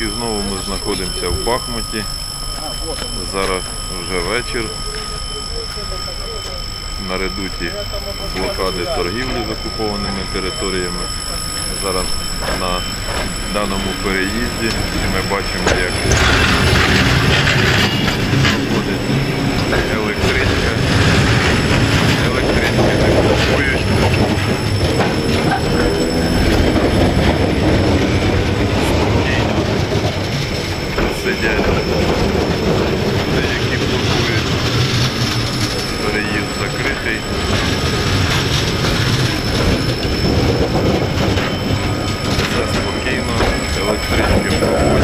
І знову ми знаходимося в Бахмуті. Зараз вже вечір. На редуті блокади торгівлі з окупованими територіями. Зараз на даному переїзді ми бачимо, як Проходять.